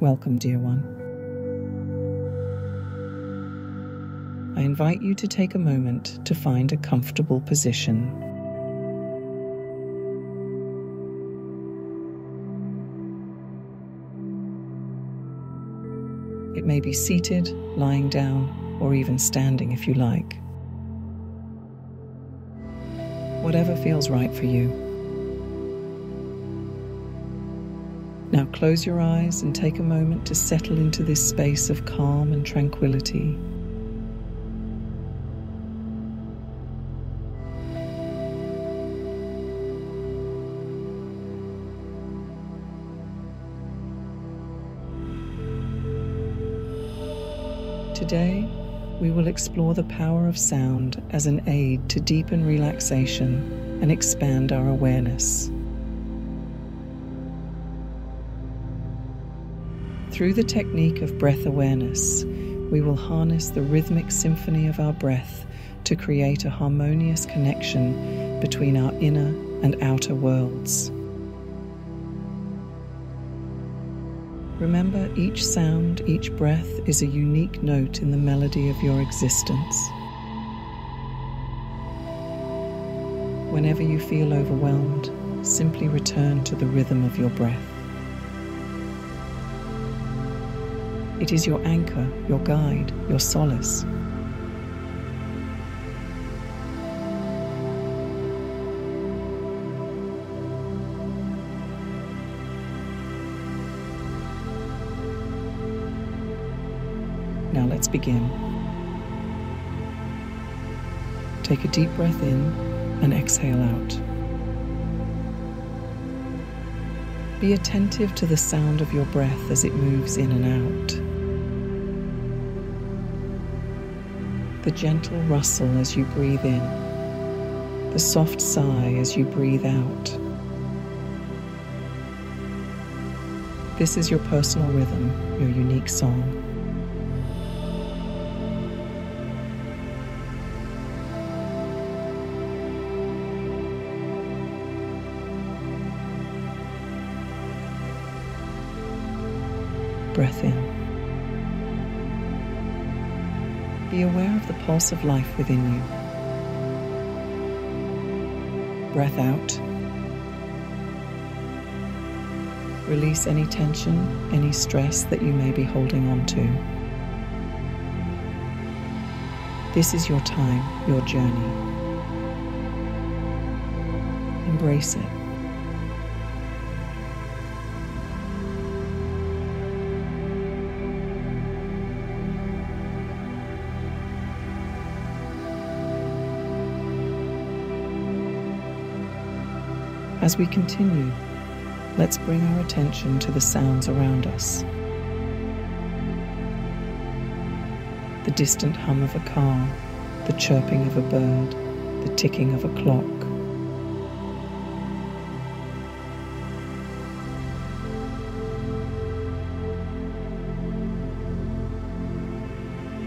Welcome, dear one. I invite you to take a moment to find a comfortable position. It may be seated, lying down, or even standing if you like. Whatever feels right for you. Now close your eyes and take a moment to settle into this space of calm and tranquility. Today, we will explore the power of sound as an aid to deepen relaxation and expand our awareness. Through the technique of breath awareness, we will harness the rhythmic symphony of our breath to create a harmonious connection between our inner and outer worlds. Remember, each sound, each breath is a unique note in the melody of your existence. Whenever you feel overwhelmed, simply return to the rhythm of your breath. It is your anchor, your guide, your solace. Now let's begin. Take a deep breath in and exhale out. Be attentive to the sound of your breath as it moves in and out. The gentle rustle as you breathe in, the soft sigh as you breathe out. This is your personal rhythm, your unique song. breath in. Be aware of the pulse of life within you. Breath out. Release any tension, any stress that you may be holding on to. This is your time, your journey. Embrace it. As we continue, let's bring our attention to the sounds around us. The distant hum of a car, the chirping of a bird, the ticking of a clock.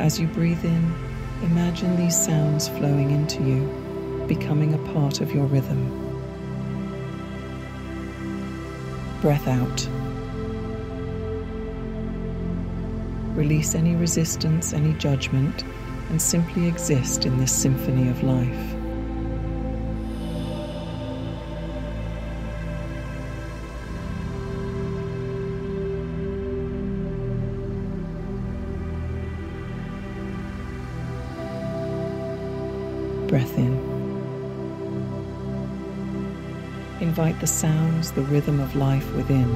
As you breathe in, imagine these sounds flowing into you, becoming a part of your rhythm. Breath out. Release any resistance, any judgment, and simply exist in this symphony of life. Breath in. Invite the sounds, the rhythm of life within.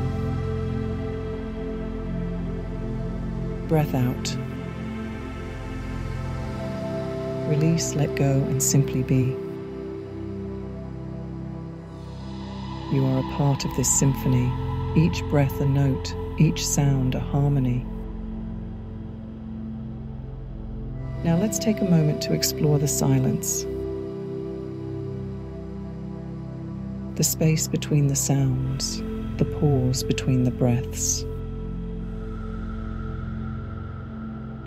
Breath out. Release, let go, and simply be. You are a part of this symphony, each breath a note, each sound a harmony. Now let's take a moment to explore the silence. The space between the sounds, the pause between the breaths.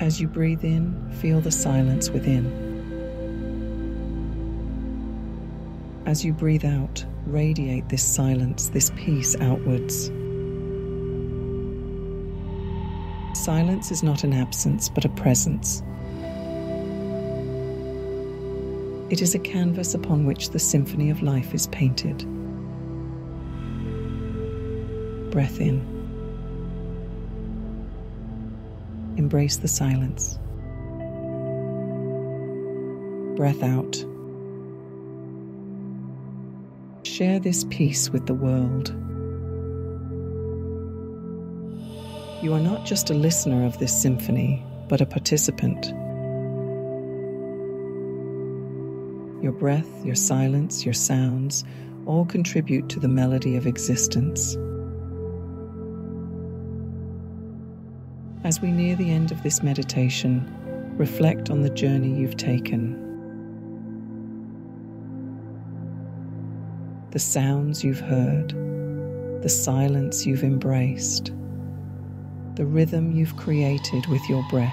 As you breathe in, feel the silence within. As you breathe out, radiate this silence, this peace outwards. Silence is not an absence, but a presence. It is a canvas upon which the symphony of life is painted. Breath in. Embrace the silence. Breath out. Share this peace with the world. You are not just a listener of this symphony, but a participant. Your breath, your silence, your sounds all contribute to the melody of existence. As we near the end of this meditation, reflect on the journey you've taken. The sounds you've heard, the silence you've embraced the rhythm you've created with your breath.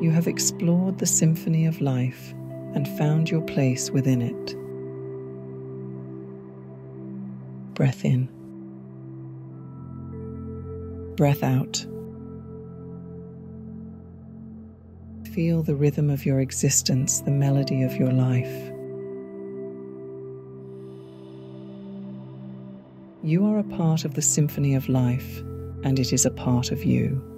You have explored the symphony of life and found your place within it. Breath in. Breath out. Feel the rhythm of your existence, the melody of your life. You are a part of the symphony of life, and it is a part of you.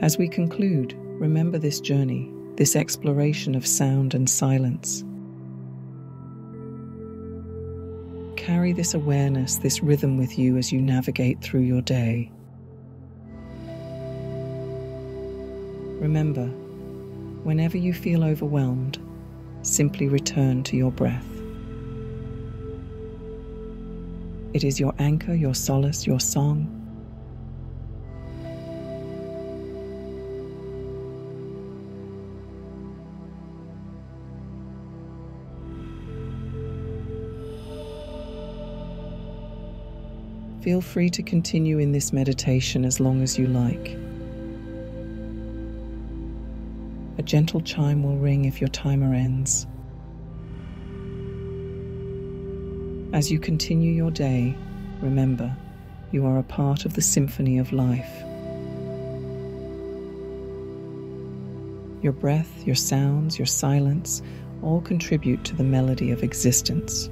As we conclude, remember this journey, this exploration of sound and silence. carry this awareness, this rhythm with you as you navigate through your day. Remember, whenever you feel overwhelmed, simply return to your breath. It is your anchor, your solace, your song. Feel free to continue in this meditation as long as you like. A gentle chime will ring if your timer ends. As you continue your day, remember you are a part of the symphony of life. Your breath, your sounds, your silence all contribute to the melody of existence.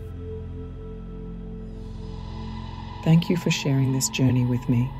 Thank you for sharing this journey with me.